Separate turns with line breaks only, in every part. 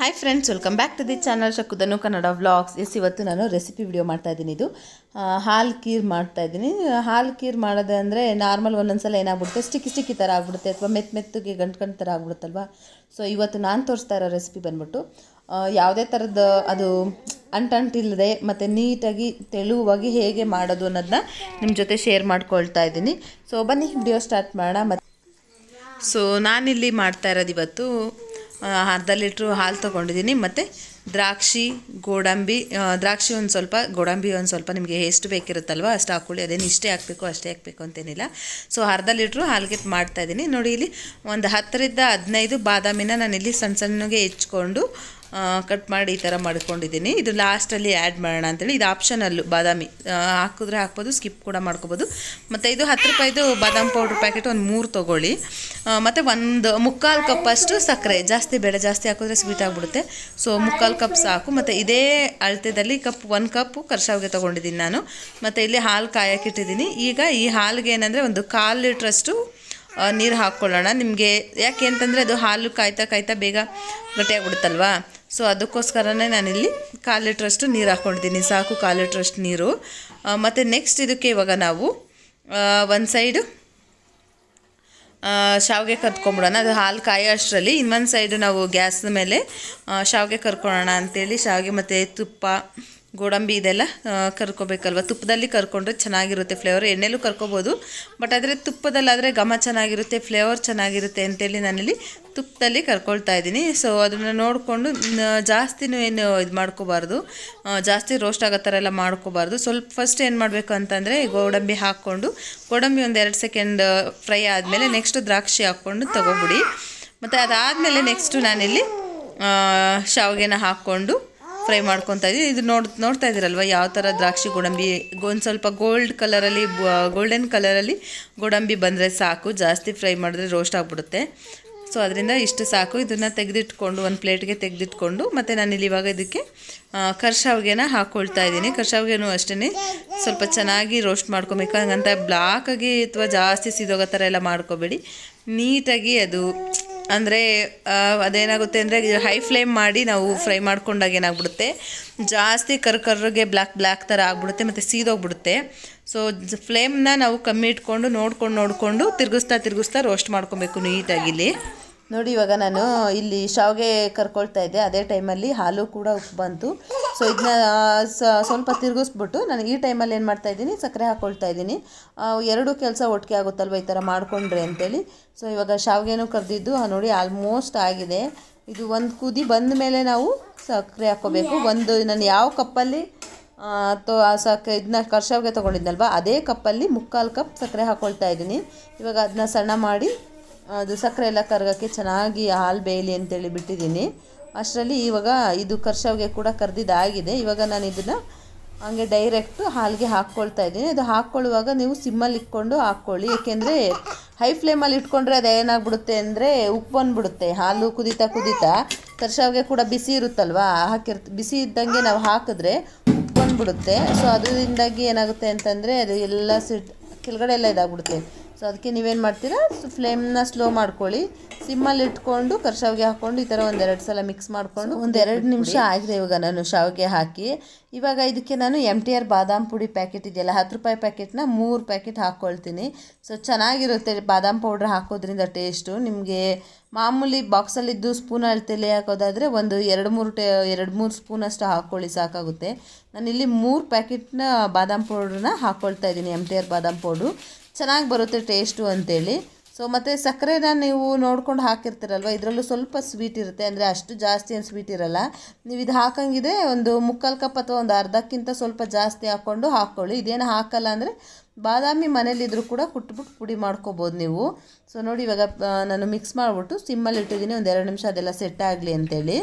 Hi friends welcome back to the channel ಶಕುದನು Kannada vlogs ಎಸ್ ಇವತ್ತು ನಾನು ರೆಸಿಪಿ ವಿಡಿಯೋ ಮಾಡ್ತಾ ಇದ್ದೀನಿ ಇದು. ಹಾಲು ಕೀರ್ ಮಾಡ್ತಾ ಇದ್ದೀನಿ. ಹಾಲು ಕೀರ್ ಮಾಡೋದು ಅಂದರೆ ನಾರ್ಮಲ್ ಒಂದೊಂದ್ಸಲ ಏನಾಗ್ಬಿಡುತ್ತೆ? ಸ್ಟಿಕ್ಕಿ ಸ್ಟಿಕ್ಕಿ ಥರ ಆಗ್ಬಿಡುತ್ತೆ ಅಥವಾ ಮೆತ್ತ ಮೆತ್ತಗೆ ಗಂಟು ಗಂಟು ಥರ ಆಗ್ಬಿಡುತ್ತಲ್ವ? ಸೊ ಇವತ್ತು ನಾನು ತೋರಿಸ್ತಾ ಇರೋ ರೆಸಿಪಿ ಬಂದ್ಬಿಟ್ಟು ಯಾವುದೇ ಥರದ ಅದು ಅಂಟಂಟಿಲ್ಲದೆ ಮತ್ತು ನೀಟಾಗಿ ತೆಳುವಾಗಿ ಹೇಗೆ ಮಾಡೋದು ಅನ್ನೋದನ್ನ ನಿಮ್ಮ ಜೊತೆ ಶೇರ್ ಮಾಡ್ಕೊಳ್ತಾ ಇದ್ದೀನಿ. ಸೊ ಬನ್ನಿ ವಿಡಿಯೋ ಸ್ಟಾರ್ಟ್ ಮಾಡೋಣ. ಮತ್ತು ಸೊ ನಾನಿಲ್ಲಿ ಮಾಡ್ತಾ ಇರೋದು ಇವತ್ತು ಅರ್ಧ ಲೀಟ್ರು ಹಾಲು ತೊಗೊಂಡಿದ್ದೀನಿ ಮತ್ತು ದ್ರಾಕ್ಷಿ, ಗೋಡಂಬಿ ದ್ರಾಕ್ಷಿ ಒಂದು ಸ್ವಲ್ಪ, ಗೋಡಂಬಿ ಒಂದು ಸ್ವಲ್ಪ ನಿಮಗೆ ಎಷ್ಟು ಬೇಕಿರುತ್ತಲ್ವ? ಅಷ್ಟು ಹಾಕ್ಕೊಳ್ಳಿ ಅದೇನು ಇಷ್ಟೇ ಹಾಕಬೇಕು, ಅಷ್ಟೇ ಹಾಕಬೇಕು ಅಂತೇನಿಲ್ಲ. ಸೊ ಅರ್ಧ ಲೀಟ್ರು ಹಾಲ್ಗೆ ಮಾಡ್ತಾ ಇದ್ದೀನಿ ನೋಡಿ ಇಲ್ಲಿ ಒಂದು ಹತ್ತರಿಂದ ಹದಿನೈದು ಬಾದಾಮಿನ ನಾನಿಲ್ಲಿ ಸಣ್ಣ ಸಣ್ಣಗೆ ಹೆಚ್ಕೊಂಡು ಕಟ್ ಮಾಡಿ ಈ ಥರ ಮಾಡ್ಕೊಂಡಿದ್ದೀನಿ. ಇದು ಲಾಸ್ಟಲ್ಲಿ ಆ್ಯಡ್ ಮಾಡೋಣ ಅಂತೇಳಿ. ಇದು ಆಪ್ಷನಲ್ಲು ಬಾದಾಮಿ. ಹಾಕಿದ್ರೆ ಹಾಕ್ಬೋದು ಸ್ಕಿಪ್ ಕೂಡ ಮಾಡ್ಕೋಬೋದು. ಮತ್ತು ಇದು ಹತ್ತು ರೂಪಾಯಿದು ಬಾದಾಮ್ ಪೌಡ್ರ್ ಪ್ಯಾಕೆಟ್ ಒಂದು ಮೂರು ತೊಗೊಳ್ಳಿ. ಮತ್ತು ಒಂದು ಮುಕ್ಕಾಲು ಕಪ್ಪಷ್ಟು ಸಕ್ಕರೆ. ಜಾಸ್ತಿ ಬೆಳೆ ಜಾಸ್ತಿ ಹಾಕಿದ್ರೆ ಸ್ವೀಟ್ ಆಗಿಬಿಡುತ್ತೆ. ಸೊ ಮುಕ್ಕಾಲು ಕಪ್ ಸಾಕು. ಮತ್ತು ಇದೇ ಅಳತೆದಲ್ಲಿ ಕಪ್ ಒಂದು ಕಪ್ಪು ಕರ್ಷಾವಿಗೆ ತೊಗೊಂಡಿದ್ದೀನಿ ನಾನು. ಮತ್ತು ಇಲ್ಲಿ ಹಾಲು ಕಾಯಕ್ಕಿಟ್ಟಿದ್ದೀನಿ ಈಗ ಈ ಹಾಲಿಗೆ ಏನಂದರೆ ಒಂದು ಕಾಲು ಲೀಟ್ರಷ್ಟು ನೀರು ಹಾಕ್ಕೊಳ್ಳೋಣ. ನಿಮಗೆ ಯಾಕೆ ಅಂತಂದರೆ ಅದು ಹಾಲು ಕಾಯ್ತಾ ಕಾಯ್ತಾ ಬೇಗ ಗಟ್ಟಿಯಾಗ್ಬಿಡುತ್ತಲ್ವಾ? ಸೊ ಅದಕ್ಕೋಸ್ಕರನೇ ನಾನಿಲ್ಲಿ ಕಾಲು ಲೀಟ್ರಷ್ಟು ನೀರು ಹಾಕ್ಕೊಂಡಿದ್ದೀನಿ ಸಾಕು ಕಾಲು ಲೀಟ್ರಷ್ಟು ನೀರು ಮತ್ತು ನೆಕ್ಸ್ಟ್ ಇದಕ್ಕೆ ಇವಾಗ ನಾವು ಒಂದು ಸೈಡು ಶಾವಿಗೆ ಕರ್ಕೊಂಬಿಡೋಣ ಅದು ಹಾಲು ಕಾಯೋ ಅಷ್ಟರಲ್ಲಿ ಇನ್ನೊಂದು ಸೈಡು ನಾವು ಗ್ಯಾಸ್ ಮೇಲೆ ಶಾವಿಗೆ ಕರ್ಕೊಳ್ಳೋಣ ಅಂಥೇಳಿ ಶಾವಿಗೆ ಮತ್ತು ತುಪ್ಪ ಗೋಡಂಬಿ ಇದೆಲ್ಲ ಕರ್ಕೋಬೇಕಲ್ವ? ತುಪ್ಪದಲ್ಲಿ ಕರ್ಕೊಂಡ್ರೆ ಚೆನ್ನಾಗಿರುತ್ತೆ ಫ್ಲೇವರ್ ಎಣ್ಣೆಲೂ ಕರ್ಕೋಬೋದು. ಬಟ್ ಆದರೆ ತುಪ್ಪದಲ್ಲಾದರೆ ಘಮ ಚೆನ್ನಾಗಿರುತ್ತೆ ಫ್ಲೇವರ್ ಚೆನ್ನಾಗಿರುತ್ತೆ ಅಂತೇಳಿ ನಾನಿಲ್ಲಿ ತುಪ್ಪದಲ್ಲಿ ಕರ್ಕೊಳ್ತಾ ಇದ್ದೀನಿ. ಸೊ ಅದನ್ನು ನೋಡಿಕೊಂಡು ಜಾಸ್ತಿನೂ ಏನು ಇದು ಮಾಡ್ಕೋಬಾರ್ದು. ಜಾಸ್ತಿ ರೋಸ್ಟ್ ಆಗೋ ಥರ ಎಲ್ಲ ಮಾಡ್ಕೋಬಾರ್ದು. ಸ್ವಲ್ಪ ಫಸ್ಟ್ ಏನು ಮಾಡಬೇಕು ಅಂತಂದರೆ ಗೋಡಂಬಿ ಹಾಕ್ಕೊಂಡು, ಗೋಡಂಬಿ ಒಂದು ಎರಡು ಸೆಕೆಂಡ್ ಫ್ರೈ ಆದಮೇಲೆ ನೆಕ್ಸ್ಟ್ ದ್ರಾಕ್ಷಿ ಹಾಕ್ಕೊಂಡು ತೊಗೊಬಿಡಿ. ಮತ್ತು ಅದಾದಮೇಲೆ ನೆಕ್ಸ್ಟು ನಾನಿಲ್ಲಿ ಶಾವಿಗೆನ ಹಾಕ್ಕೊಂಡು ಫ್ರೈ ಮಾಡ್ಕೊತಾ ಇದ್ದೀನಿ ಇದು ನೋಡ್, ನೋಡ್ತಾ ಇದ್ದೀರಲ್ವ ಯಾವ ಥರ ದ್ರಾಕ್ಷಿ ಗೋಡಂಬಿ? ಒಂದು ಸ್ವಲ್ಪ ಗೋಲ್ಡ್ ಕಲರಲ್ಲಿ ಗೋಲ್ಡನ್ ಕಲರಲ್ಲಿ ಗೋಡಂಬಿ ಬಂದರೆ ಸಾಕು. ಜಾಸ್ತಿ ಫ್ರೈ ಮಾಡಿದ್ರೆ ರೋಸ್ಟ್ ಆಗಿಬಿಡುತ್ತೆ. ಸೊ ಅದರಿಂದ ಇಷ್ಟು ಸಾಕು. ಇದನ್ನು ತೆಗೆದಿಟ್ಕೊಂಡು, ಒಂದು ಪ್ಲೇಟ್ಗೆ ತೆಗೆದಿಟ್ಕೊಂಡು, ಮತ್ತು ನಾನಿಲ್ಲಿ ಇವಾಗ ಇದಕ್ಕೆ ಕರ್ಶಾವ್ಗೆನ ಹಾಕ್ಕೊಳ್ತಾ ಇದ್ದೀನಿ. ಕರ್ಶಾವ್ಗೆನು ಅಷ್ಟೇ ಸ್ವಲ್ಪ ಚೆನ್ನಾಗಿ ರೋಸ್ಟ್ ಮಾಡ್ಕೊಬೇಕು. ಹಂಗಂತ ಬ್ಲಾಕಾಗಿ ಅಥವಾ ಜಾಸ್ತಿ ಸಿದೋಗೋ ಥರ ಎಲ್ಲ ಮಾಡ್ಕೋಬೇಡಿ. ನೀಟಾಗಿ ಅದು ಅಂದರೆ ಅದೇನಾಗುತ್ತೆ ಅಂದರೆ ಹೈ ಫ್ಲೇಮ್ ಮಾಡಿ ನಾವು ಫ್ರೈ ಮಾಡ್ಕೊಂಡಾಗ ಏನಾಗ್ಬಿಡುತ್ತೆ? ಜಾಸ್ತಿ ಕರು ಕರ್ರಿಗೆ ಬ್ಲ್ಯಾಕ್ ಬ್ಲ್ಯಾಕ್ ಥರ ಆಗ್ಬಿಡುತ್ತೆ, ಮತ್ತು ಸೀದೋಗ್ಬಿಡುತ್ತೆ. ಸೊ ಫ್ಲೇಮ್ನ ನಾವು ಕಮ್ಮಿ ಇಟ್ಕೊಂಡು ನೋಡ್ಕೊಂಡು, ನೋಡಿಕೊಂಡು ತಿರುಗಿಸ್ತಾ ತಿರುಗಿಸ್ತಾ ರೋಸ್ಟ್ ಮಾಡ್ಕೊಬೇಕು ನೀಟಾಗಿ ಇಲ್ಲಿ. ನೋಡಿ, ಇವಾಗ ನಾನು ಇಲ್ಲಿ ಶಾವಿಗೆ ಕರ್ಕೊಳ್ತಾ ಇದ್ದೆ. ಅದೇ ಟೈಮಲ್ಲಿ ಹಾಲು ಕೂಡ ಉಪ್ಪು ಬಂತು. ಸೊ ಇದನ್ನ ಸ್ವಲ್ಪ ತಿರುಗಿಸ್ಬಿಟ್ಟು ನಾನು ಈ ಟೈಮಲ್ಲಿ ಏನು ಮಾಡ್ತಾ ಇದ್ದೀನಿ ಸಕ್ಕರೆ ಹಾಕ್ಕೊಳ್ತಾ ಇದ್ದೀನಿ. ಆ, ಎರಡು ಕೆಲಸ ಒಟ್ಟಿಗೆ ಆಗುತ್ತಲ್ವ ಈ ಥರ ಮಾಡಿಕೊಂಡ್ರೆ ಅಂತೇಳಿ. ಸೊ ಇವಾಗ ಶಾವಿಗೆನೂ ಕರೆದಿದ್ದು ನೋಡಿ ಆಲ್ಮೋಸ್ಟ್ ಆಗಿದೆ. ಇದು ಒಂದು ಕುದಿ ಬಂದ ಮೇಲೆ ನಾವು ಸಕ್ಕರೆ ಹಾಕ್ಕೋಬೇಕು. ಒಂದು ನಾನು ಯಾವ ಕಪ್ಪಲ್ಲಿ ತೋ ಸಕ್ಕರೆ ಇದನ್ನ ಕರ್ಶಾವಿಗೆ ತೊಗೊಂಡಿದ್ನಲ್ವ ಅದೇ ಕಪ್ಪಲ್ಲಿ ಮುಕ್ಕಾಲು ಕಪ್ ಸಕ್ಕರೆ ಹಾಕ್ಕೊಳ್ತಾ ಇದ್ದೀನಿ. ಇವಾಗ ಅದನ್ನ ಸಣ್ಣ ಮಾಡಿ ಅದು ಸಕ್ಕರೆ ಎಲ್ಲ ಕರಗಕ್ಕೆ ಚೆನ್ನಾಗಿ ಹಾಲು ಬೇಯಲಿ ಅಂತೇಳಿ ಬಿಟ್ಟಿದ್ದೀನಿ. ಅಷ್ಟರಲ್ಲಿ ಇವಾಗ ಇದು ಕರ್ಷವ್ಗೆ ಕೂಡ ಕರೆದಿದ್ದಾಗಿದೆ. ಇವಾಗ ನಾನು ಇದನ್ನು ಹಂಗೆ ಡೈರೆಕ್ಟು ಹಾಲಿಗೆ ಹಾಕ್ಕೊಳ್ತಾ ಇದ್ದೀನಿ. ಅದು ಹಾಕ್ಕೊಳ್ಳುವಾಗ ನೀವು ಸಿಮ್ಮಲ್ಲಿ ಇಟ್ಕೊಂಡು ಹಾಕ್ಕೊಳ್ಳಿ. ಏಕೆಂದರೆ ಹೈ ಫ್ಲೇಮಲ್ಲಿ ಇಟ್ಕೊಂಡ್ರೆ ಅದು ಏನಾಗ್ಬಿಡುತ್ತೆ ಅಂದರೆ ಉಪ್ಪು ಬಂದುಬಿಡುತ್ತೆ. ಹಾಲು ಕುದೀತಾ ಕುದೀತಾ ಕರ್ಷಾವಿಗೆ ಕೂಡ ಬಿಸಿ ಇರುತ್ತಲ್ವಾ? ಹಾಕಿರ್, ಬಿಸಿ ಇದ್ದಂಗೆ ನಾವು ಹಾಕಿದ್ರೆ ಉಪ್ಪು ಬಂದುಬಿಡುತ್ತೆ. ಸೊ ಅದರಿಂದಾಗಿ ಏನಾಗುತ್ತೆ ಅಂತಂದರೆ ಅದು ಎಲ್ಲ ಸಿಟ್ ಕೆಳಗಡೆ ಎಲ್ಲ ಇದಾಗ್ಬಿಡುತ್ತೆ. ಸೊ ಅದಕ್ಕೆ ನೀವೇನು ಮಾಡ್ತೀರಾ? ಫ್ಲೇಮ್ನ ಸ್ಲೋ ಮಾಡ್ಕೊಳ್ಳಿ. ಸಿಮ್ಮಲ್ಲಿ ಇಟ್ಕೊಂಡು ಕರ್ಶಾವಿಗೆ ಹಾಕ್ಕೊಂಡು ಈ ಥರ ಒಂದೆರಡು ಸಲ ಮಿಕ್ಸ್ ಮಾಡಿಕೊಂಡು ಒಂದೆರಡು ನಿಮಿಷ ಆಗಿದೆ ಇವಾಗ ನಾನು ಶಾವಿಗೆ ಹಾಕಿ. ಇವಾಗ ಇದಕ್ಕೆ ನಾನು ಎಂ ಟಿ ಆರ್ ಬಾದಾಮ್ ಪುಡಿ ಪ್ಯಾಕೆಟ್ ಇದೆಯಲ್ಲ ಹತ್ತು ರೂಪಾಯಿ ಪ್ಯಾಕೆಟ್ನ ಮೂರು ಪ್ಯಾಕೆಟ್ ಹಾಕ್ಕೊಳ್ತೀನಿ ಸೊ ಚೆನ್ನಾಗಿರುತ್ತೆ ಬಾದಾಮ್ ಪೌಡ್ರ್ ಹಾಕೋದ್ರಿಂದ ಟೇಸ್ಟು ನಿಮಗೆ ಮಾಮೂಲಿ ಬಾಕ್ಸಲ್ಲಿದ್ದು ಸ್ಪೂನ್ ಅಳತೆಲೆ ಹಾಕೋದಾದರೆ ಒಂದು ಎರಡು ಮೂರು ಟೇ ಎರಡು ಮೂರು ಸ್ಪೂನಷ್ಟು ಹಾಕ್ಕೊಳ್ಳಿ ಸಾಕಾಗುತ್ತೆ. ನಾನಿಲ್ಲಿ ಮೂರು ಪ್ಯಾಕೆಟ್ನ ಬಾದಾಮ್ ಪೌಡ್ರನ್ನ ಹಾಕ್ಕೊಳ್ತಾ ಇದ್ದೀನಿ ಎಂ ಟಿ ಆರ್ ಬಾದಾಮ್ ಪೌಡ್ರು ಚೆನ್ನಾಗಿ ಬರುತ್ತೆ ಟೇಸ್ಟು ಅಂತೇಳಿ. ಸೊ ಮತ್ತು ಸಕ್ಕರೆನ ನೀವು ನೋಡ್ಕೊಂಡು ಹಾಕಿರ್ತೀರಲ್ವ? ಇದರಲ್ಲೂ ಸ್ವಲ್ಪ ಸ್ವೀಟ್ ಇರುತ್ತೆ. ಅಂದರೆ ಅಷ್ಟು ಜಾಸ್ತಿ ಏನು ಸ್ವೀಟ್ ಇರಲ್ಲ. ನೀವು ಇದು ಹಾಕಂಗಿದೆ ಒಂದು ಮುಕ್ಕಾಲು ಕಪ್ ಅಥವಾ ಒಂದು ಅರ್ಧಕ್ಕಿಂತ ಸ್ವಲ್ಪ ಜಾಸ್ತಿ ಹಾಕ್ಕೊಂಡು ಹಾಕ್ಕೊಳ್ಳಿ ಇದೇನು ಹಾಕಲ್ಲ ಅಂದರೆ ಬಾದಾಮಿ ಮನೇಲಿದ್ದರೂ ಕೂಡ ಕುಟ್ಬಿಟ್ಟು ಪುಡಿ ಮಾಡ್ಕೋಬೋದು ನೀವು. ಸೊ ನೋಡಿ ಇವಾಗ ನಾನು ಮಿಕ್ಸ್ ಮಾಡಿಬಿಟ್ಟು ಸಿಮ್ಮಲ್ಲಿ ಇಟ್ಟಿದ್ದೀನಿ. ಒಂದು ಎರಡು ನಿಮಿಷ ಅದೆಲ್ಲ ಸೆಟ್ ಆಗಲಿ ಅಂತೇಳಿ.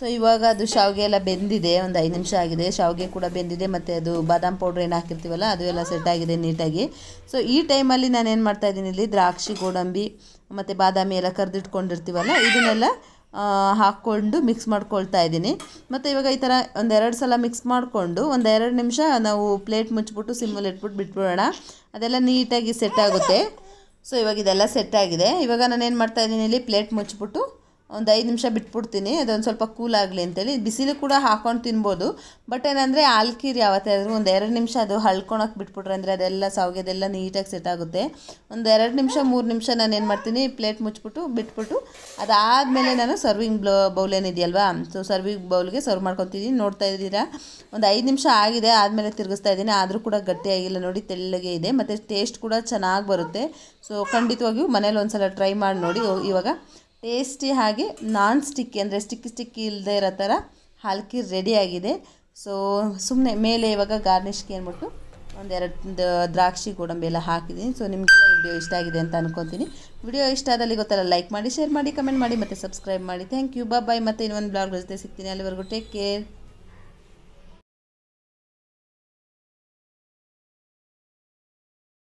ಸೊ ಇವಾಗ ಅದು ಶಾವಿಗೆ ಎಲ್ಲ ಬೆಂದಿದೆ, ಒಂದು ಐದು ನಿಮಿಷ ಆಗಿದೆ. ಶಾವಿಗೆ ಕೂಡ ಬೆಂದಿದೆ, ಮತ್ತು ಅದು ಬಾದಾಮ್ ಪೌಡ್ರ್ ಏನು ಹಾಕಿರ್ತೀವಲ್ಲ, ಅದು ಎಲ್ಲ ಸೆಟ್ ಆಗಿದೆ ನೀಟಾಗಿ. ಸೊ ಈ ಟೈಮಲ್ಲಿ ನಾನು ಏನು ಮಾಡ್ತಾ ಇದ್ದೀನಿ ಇಲ್ಲಿ, ದ್ರಾಕ್ಷಿ, ಗೋಡಂಬಿ, ಮತ್ತು ಬಾದಾಮಿ ಎಲ್ಲ ಕರೆದಿಟ್ಕೊಂಡಿರ್ತೀವಲ್ಲ, ಇದನ್ನೆಲ್ಲ ಹಾಕ್ಕೊಂಡು ಮಿಕ್ಸ್ ಮಾಡ್ಕೊಳ್ತಾ ಇದ್ದೀನಿ. ಮತ್ತು ಇವಾಗ ಈ ಥರ ಒಂದೆರಡು ಸಲ ಮಿಕ್ಸ್ ಮಾಡಿಕೊಂಡು ಒಂದೆರಡು ನಿಮಿಷ ನಾವು ಪ್ಲೇಟ್ ಮುಚ್ಚಿಬಿಟ್ಟು ಸಿಮ್ಮಲ್ಲಿ ಇಟ್ಬಿಟ್ಟು ಬಿಟ್ಬಿಡೋಣ. ಅದೆಲ್ಲ ನೀಟಾಗಿ ಸೆಟ್ ಆಗುತ್ತೆ. ಸೊ ಇವಾಗ ಇದೆಲ್ಲ ಸೆಟ್ ಆಗಿದೆ. ಇವಾಗ ನಾನು ಏನು ಮಾಡ್ತಾ ಇದ್ದೀನಿ ಇಲ್ಲಿ ಪ್ಲೇಟ್ ಮುಚ್ಚಿಬಿಟ್ಟು ಒಂದು ಐದು ನಿಮಿಷ ಬಿಟ್ಬಿಡ್ತೀನಿ, ಅದೊಂದು ಸ್ವಲ್ಪ ಕೂಲ್ ಆಗಲಿ ಅಂತೇಳಿ. ಬಿಸಿಲು ಕೂಡ ಹಾಕೊಂಡು ತಿನ್ಬೋದು. ಬಟ್ ಏನಂದರೆ ಆಲ್ಕೀರಿ ಯಾವತ್ತಾದರೂ ಒಂದು ಎರಡು ನಿಮಿಷ ಅದು ಹಳ್ಕೊಳಕ್ಕೆ ಬಿಟ್ಬಿಟ್ರೆ ಅಂದರೆ ಅದೆಲ್ಲ ಸಾವಿಗೆದೆಲ್ಲ ನೀಟಾಗಿ ಸೆಟ್ ಆಗುತ್ತೆ. ಒಂದು ಎರಡು ನಿಮಿಷ, ಮೂರು ನಿಮಿಷ ನಾನು ಏನು ಮಾಡ್ತೀನಿ ಪ್ಲೇಟ್ ಮುಚ್ಚಿಬಿಟ್ಟು ಬಿಟ್ಬಿಟ್ಟು ಅದಾದಮೇಲೆ ನಾನು ಸರ್ವಿಂಗ್ ಬ್ಲೋ ಬೌಲ್ ಏನಿದೆಯಲ್ವಾ ಸೊ ಸರ್ವಿಂಗ್ ಬೌಲ್ಗೆ ಸರ್ವ್ ಮಾಡ್ಕೊತಿದ್ದೀನಿ ನೋಡ್ತಾ ಇದ್ದೀರಾ? ಒಂದು ಐದು ನಿಮಿಷ ಆಗಿದೆ, ಆದಮೇಲೆ ತಿರುಗಿಸ್ತಾ ಇದ್ದೀನಿ. ಆದರೂ ಕೂಡ ಗಟ್ಟಿಯಾಗಿಲ್ಲ ನೋಡಿ, ತೆಳ್ಳಗೆ ಇದೆ. ಮತ್ತು ಟೇಸ್ಟ್ ಕೂಡ ಚೆನ್ನಾಗಿ ಬರುತ್ತೆ. ಸೊ ಖಂಡಿತವಾಗಿಯೂ ಮನೇಲಿ ಒಂದು ಸಲ ಟ್ರೈ ಮಾಡಿ ನೋಡಿ. ಇವಾಗ ಟೇಸ್ಟಿ ಹಾಗೆ ನಾನ್ ಸ್ಟಿಕ್ಕಿ ಅಂದರೆ ಸ್ಟಿಕ್ಕಿ ಸ್ಟಿಕ್ಕಿ ಇಲ್ಲದೆ ಇರೋ ಥರ ಹಾಲ್ಕಿ ರೆಡಿಯಾಗಿದೆ ಸೊ ಸುಮ್ಮನೆ ಮೇಲೆ ಇವಾಗ ಗಾರ್ನಿಷ್ಗೆ ಅಂದ್ಬಿಟ್ಟು ಒಂದೆರಡು ದ್ರಾಕ್ಷಿ ಗೋಡಂಬಿ ಎಲ್ಲ ಹಾಕಿದ್ದೀನಿ. ಸೊ ನಿಮಗೆಲ್ಲ ವಿಡಿಯೋ ಇಷ್ಟ ಆಗಿದೆ ಅಂತ ಅನ್ಕೊತೀನಿ. ವಿಡಿಯೋ ಇಷ್ಟ ಆದಲ್ಲಿ ಗೊತ್ತಲ್ಲ ಲೈಕ್ ಮಾಡಿ ಶೇರ್ ಮಾಡಿ ಕಮೆಂಟ್ ಮಾಡಿ ಮತ್ತು ಸಬ್ಸ್ಕ್ರೈಬ್ ಮಾಡಿ. ಥ್ಯಾಂಕ್ ಯು ಬಾಯ್ ಮತ್ತೆ ಇನ್ನೊಂದು ಬ್ಲಾಗ್ ಜೊತೆ ಸಿಗ್ತೀನಿ. ಅಲ್ಲಿವರೆಗೂ ಟೇಕ್ ಕೇರ್